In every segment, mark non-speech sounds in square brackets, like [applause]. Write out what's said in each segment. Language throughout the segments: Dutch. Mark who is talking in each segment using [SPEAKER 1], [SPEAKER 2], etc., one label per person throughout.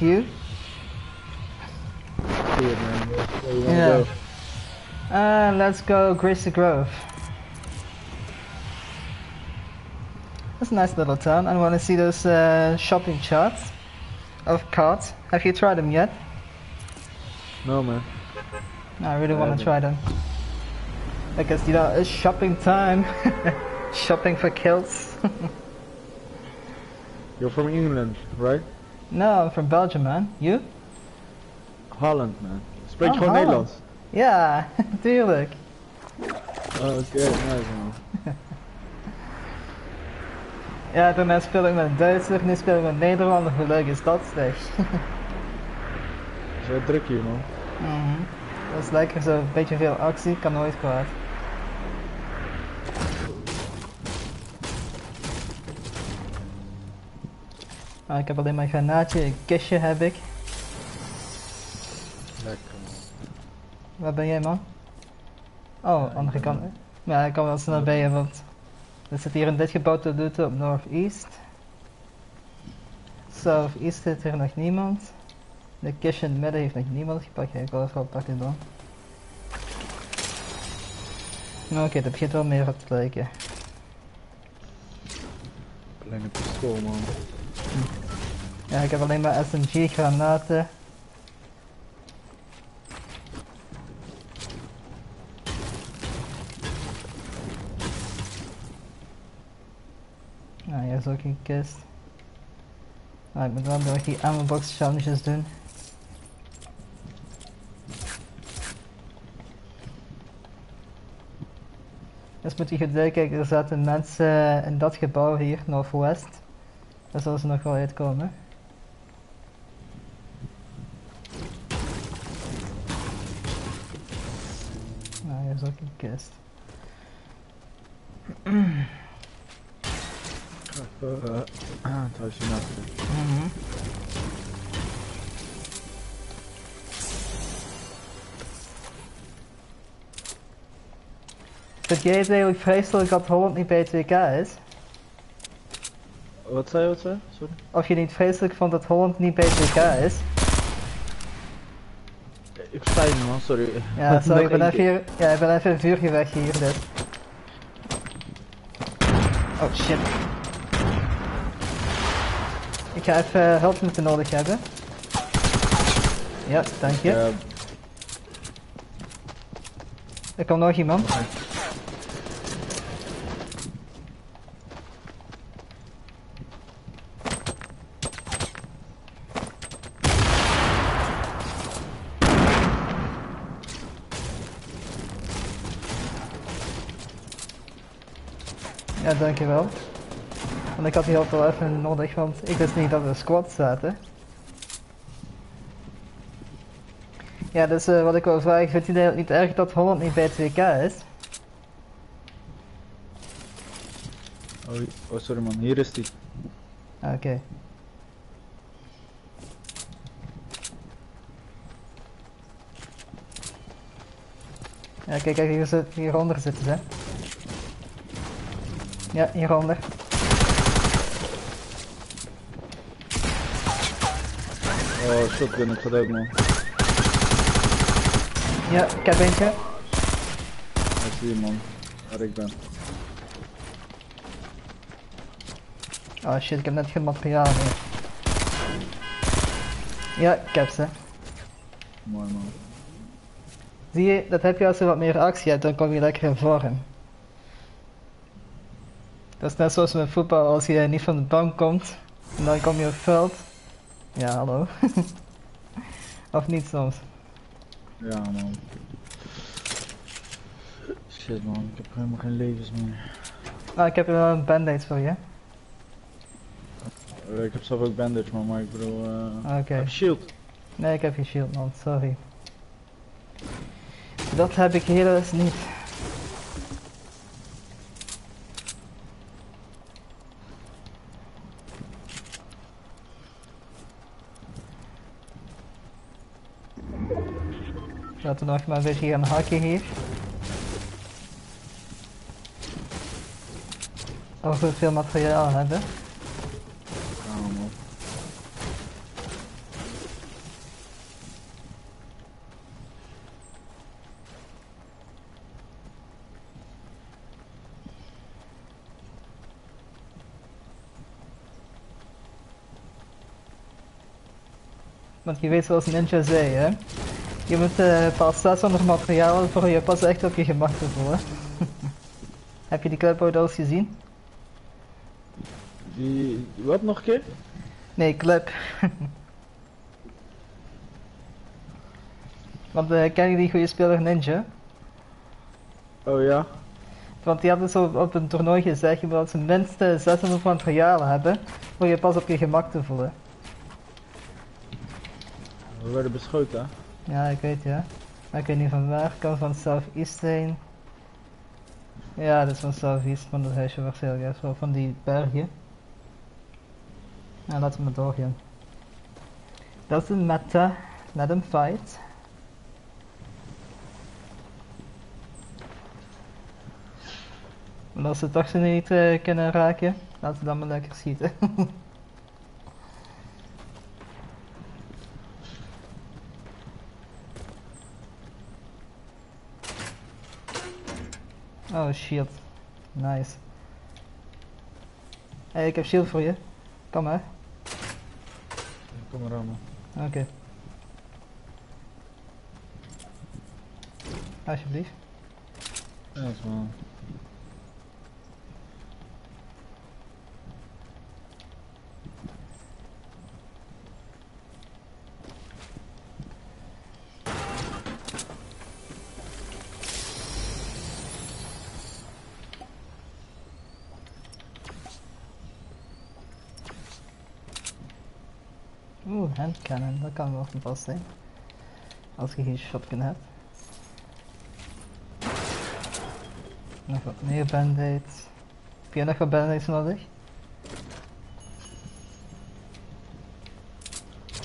[SPEAKER 1] you.
[SPEAKER 2] See it, man. Where, where you wanna
[SPEAKER 1] Yeah. Uh, let's go Gracie Grove. That's a nice little town. I want to see those uh, shopping charts of cards. Have you tried them yet?
[SPEAKER 2] No, man.
[SPEAKER 1] No, I really want to try them. Because, you know, it's shopping time. [laughs] shopping for kills. [laughs]
[SPEAKER 2] You're from England, right?
[SPEAKER 1] No, I'm from Belgium, man. You?
[SPEAKER 2] Holland, man. Spreek
[SPEAKER 1] Oh,
[SPEAKER 2] je gewoon
[SPEAKER 1] Holland.
[SPEAKER 2] Nederlands?
[SPEAKER 1] Ja, [laughs] tuurlijk.
[SPEAKER 2] Oh, oké, nice, man. [laughs]
[SPEAKER 1] Ja, daarna speel ik met een Duitser, nu speel ik met Nederlander. Hoe leuk is dat zeg? [laughs]
[SPEAKER 2] Wel druk hier, man.
[SPEAKER 1] Mhm. Dat is lekker zo, een beetje veel actie, kan nooit kwaad. Ah, ik heb alleen maar een granaatje, een kistje heb ik.
[SPEAKER 2] Lekker, man.
[SPEAKER 1] Waar ben jij man? Oh,
[SPEAKER 2] ik
[SPEAKER 1] andere kant. Ja, ik kan wel snel bij je, want er zit hier in dit gebouw te looten op Northeast. Southeast zit hier nog niemand. De kistje in het midden heeft nog niemand gepakt. Ja, ik wil even wel pakken dan. Oké, dat begint wel meer op te lijken.
[SPEAKER 2] Kleine pistool, man.
[SPEAKER 1] Ja, ik heb alleen maar SMG granaten. Nou, hier is ook een kist. Ik moet wel nog die ammo box challenges doen. Dus moet je goed kijken, er zaten mensen in dat gebouw hier, Northwest. Daar zullen ze nog wel uitkomen. Nou, hier is ook een kist.
[SPEAKER 2] Even, huisje naast je.
[SPEAKER 1] Mhm. Vind jij het eigenlijk vreselijk dat Holland niet bij het WK is?
[SPEAKER 2] Wat zei je, wat zei je? Sorry?
[SPEAKER 1] Of je niet vreselijk vond dat Holland niet bij WK is?
[SPEAKER 2] Ik je niet, man. Sorry.
[SPEAKER 1] Ja, [laughs] sorry, ik ben even, hier, ja, ik ben even een vuurtje weg hier, dus. Oh shit. Ik ga even hulp moeten nodig hebben. Ja, dank je.
[SPEAKER 2] Ja,
[SPEAKER 1] Er komt nog iemand. Ja, dankjewel. Want ik had die hulp wel even nodig, want ik wist niet dat er een squad zaten. Ja, dus eh, wat ik wil vragen, vindt u het niet erg dat Holland niet bij het WK is?
[SPEAKER 2] oh, oh, sorry, man. Hier is die.
[SPEAKER 1] Ah, Oké. Ja, kijk, kijk, hier zit, hieronder zitten ze. Ja, hieronder.
[SPEAKER 2] Oh, shotgun, ik ga dood, man.
[SPEAKER 1] Ja, ik heb eentje.
[SPEAKER 2] Ik zie je, man. Waar ik ben.
[SPEAKER 1] Oh shit, ik heb net geen materiaal meer. Ja, ik heb ze.
[SPEAKER 2] Mooi, man.
[SPEAKER 1] Zie je, dat heb je als je wat meer actie hebt, dan kom je lekker in vorm. Dat is net zoals met voetbal, als je niet van de bank komt, en dan kom je op het veld. Ja, hallo. [laughs] of niet soms.
[SPEAKER 2] Ja, man. Shit, man. Ik heb helemaal geen levens meer.
[SPEAKER 1] Nou, ik heb wel een band-aid voor je.
[SPEAKER 2] Eh, Ik heb zelf ook bandage, man, maar ik bedoel... eh
[SPEAKER 1] Oké.
[SPEAKER 2] ik heb shield.
[SPEAKER 1] Nee, ik heb geen shield man, sorry. Dat heb ik helaas niet. dat we nog maar weer hier een hakje hier. Als we veel materiaal hebben. Want je weet zoals Ninja zei, hè? Je moet eh pas 600 materialen voor je pas echt op je gemak te voelen. [laughs] Heb je die clip al eens gezien?
[SPEAKER 2] Die, wat nog een keer?
[SPEAKER 1] Nee, clip. [laughs] Want eh, ken je die goede speler Ninja?
[SPEAKER 2] Oh ja.
[SPEAKER 1] Want die hadden zo op een toernooi gezegd, je moet als minste 600 materialen hebben, voor je pas op je gemak te voelen.
[SPEAKER 2] We werden beschoten. hè?
[SPEAKER 1] Ja, ik weet ja. Maar ik weet niet van waar, kan van Southeast zijn. Ja, dat is van Southeast, van dat huisje waarschijnlijk, ja, zo van die bergen. Nou, laten we maar doorgaan. Dat is een meta, net een fight. En als ze toch ze niet eh, kunnen raken, laten we dan maar lekker schieten. [laughs] oh, shield. Nice. Hey, ik heb shield voor je. Kom maar.
[SPEAKER 2] Kom maar aan man.
[SPEAKER 1] Oké. Alsjeblieft.
[SPEAKER 2] Thanks man.
[SPEAKER 1] Handcannon, dat kan wel van pas zijn. Als je geen shotgun hebt. Nog wat meer band-aids. Heb je nog wat band-aids nodig?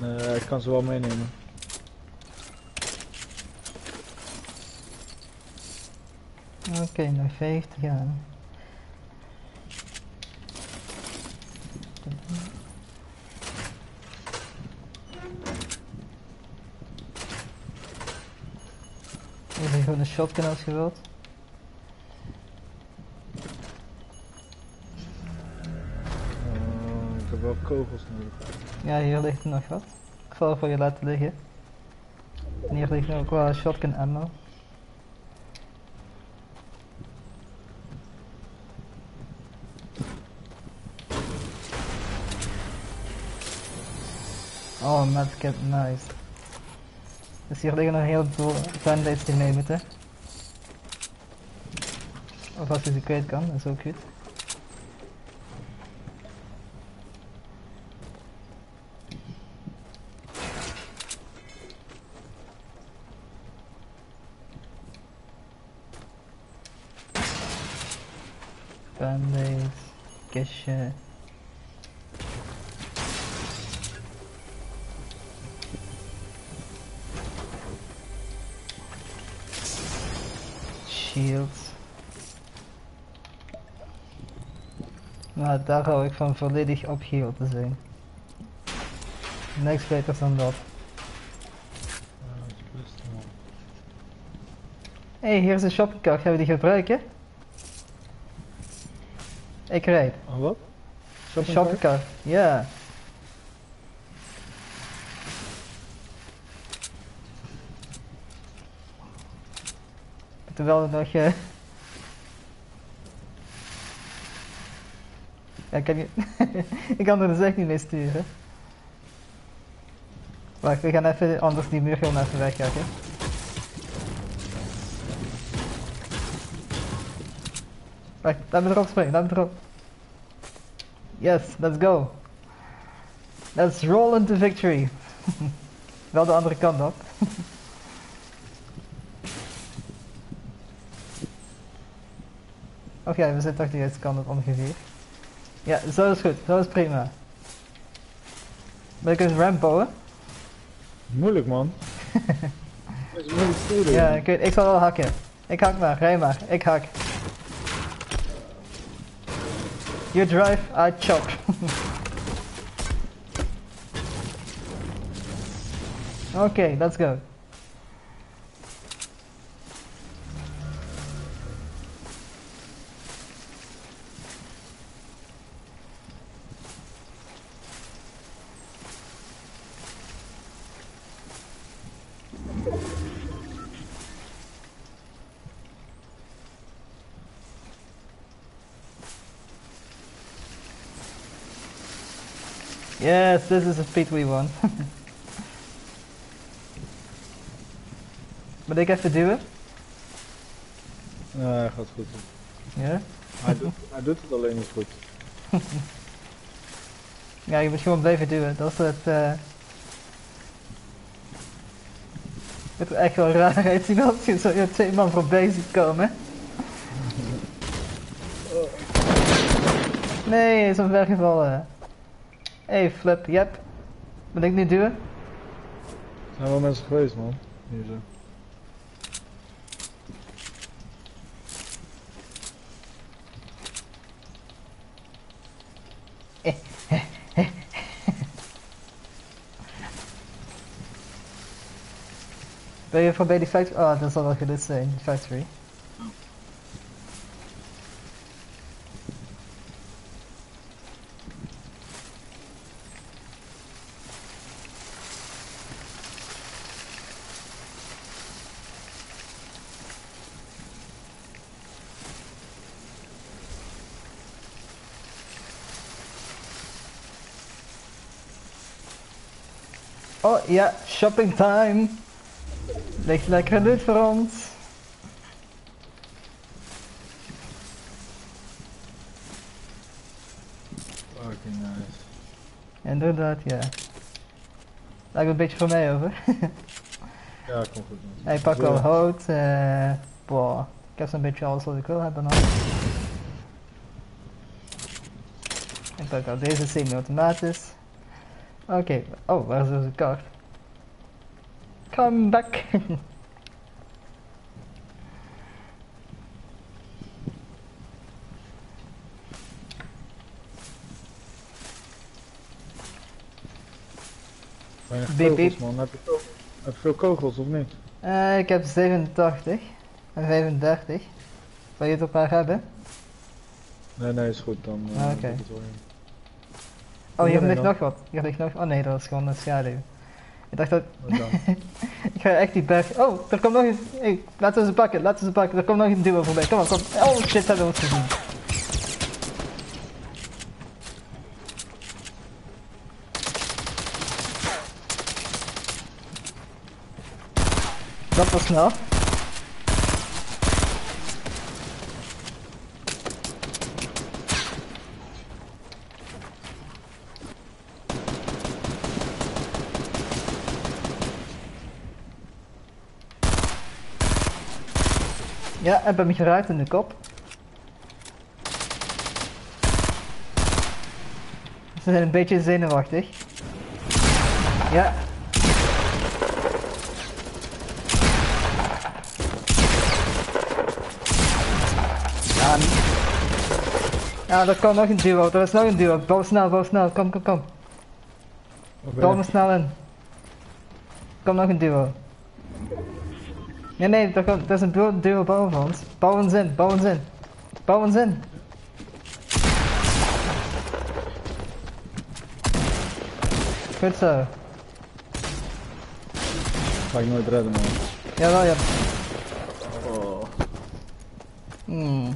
[SPEAKER 2] Nee, ik kan ze wel meenemen.
[SPEAKER 1] Oké, nog 50 aan. Hier is gewoon een shotgun als je wilt.
[SPEAKER 2] Ik heb wel kogels nodig.
[SPEAKER 1] Ja, hier ligt er nog wat. Ik zal er voor je laten liggen. En hier ligt ook wel shotgun ammo. Oh, medkit, nice. Dus hier liggen heel veel band-aids die mee moeten. Of als je ze kwijt kan, dat is ook goed. Band-aids, kistje. Shields. Nou, daar hou ik van volledig opgeheeld te zijn. Niks beters dan dat. Hé, hey, hier is een shoppingcart. Gaan we die gebruiken? Ik rijd.
[SPEAKER 2] Oh, wat?
[SPEAKER 1] Shoppingcart. Ja. Terwijl we nog... eh Ja, ik kan, je... [laughs] ik kan er dus echt niet mee sturen. Wacht, we gaan even anders die muur gewoon even wegjagen. Wacht, laat me erop springen, laat me erop. Yes, let's go. Let's roll into victory. [laughs] Wel de andere kant op. [laughs] Of ja, we zitten toch de juiste kant op ongeveer. Ja, zo is goed, zo is prima. Wil ik een ramp bouwen?
[SPEAKER 2] Moeilijk man. [laughs] dat is moeilijk sturen.
[SPEAKER 1] Ja, ik, weet, ik zal wel hakken. Ik hak maar, rij maar, ik hak. You drive, I chop. [laughs] Oké, let's go. Yes, this is a speed we won. [laughs] Moet ik even duwen?
[SPEAKER 2] Nee, hij gaat goed.
[SPEAKER 1] Ja?
[SPEAKER 2] Hij doet, hij doet het alleen niet goed. [laughs]
[SPEAKER 1] Ja, je moet gewoon blijven duwen. Dat is het... eh Het is echt wel raar uitzien als je zo je twee man voorbij ziet komen. [laughs] Nee, hij is omvergevallen. Hey, flip, yep. Moet ik nu duwen?
[SPEAKER 2] Er zijn wel mensen geweest, man. Hier zo. [laughs]
[SPEAKER 1] Ben je voorbij die factory? Oh, dat zal wel gedut zijn, die factory. Oh ja, shopping time. Ligt lekker dit voor ons.
[SPEAKER 2] Fucking nice.
[SPEAKER 1] Inderdaad, ja. Lijkt een beetje voor mij over. [laughs]
[SPEAKER 2] Ja, komt goed.
[SPEAKER 1] Hij pakt wel hout. eh boah, ik heb zo'n beetje alles wat ik wil hebben dan. Ik pak al deze semi-automatisch. Oké, oh, waar is onze kaart? Come back! Beep, beep.
[SPEAKER 2] man. Heb je, veel, heb je veel kogels of niet?
[SPEAKER 1] Eh, ik heb 87 en 35. Wil je het op haar hebben?
[SPEAKER 2] Nee, nee, is goed. Dan eh,
[SPEAKER 1] Ah,
[SPEAKER 2] doe
[SPEAKER 1] oké.
[SPEAKER 2] ik het wel in.
[SPEAKER 1] Oh, hier ligt nog wat. Hier ligt nog. Oh nee, dat is gewoon een schaduw. Ik dacht dat. [laughs] Ik ga echt die berg. Oh, er komt nog een. Hey, laten we ze pakken, laten we ze pakken. Er komt nog een duo voorbij. Kom op, kom. Oh shit, hebben we ons gezien. Dat was snel. Ja, heb hem geraakt in de kop. Ze zijn een beetje zenuwachtig. Ja. Ja, ja, er kwam nog een duo, er is nog een duo. Bouw snel, bouw snel, kom, kom, kom.
[SPEAKER 2] Ben
[SPEAKER 1] Bouw me snel in. Kom nog een duo. Nee, nee, er, komt, er is een duo boven ons. Bouw ons in, bouw ons in. Bouw ons in. Goed zo.
[SPEAKER 2] Ga ik nooit redden, man.
[SPEAKER 1] Jawel, ja.
[SPEAKER 2] Oh.
[SPEAKER 1] Hmm.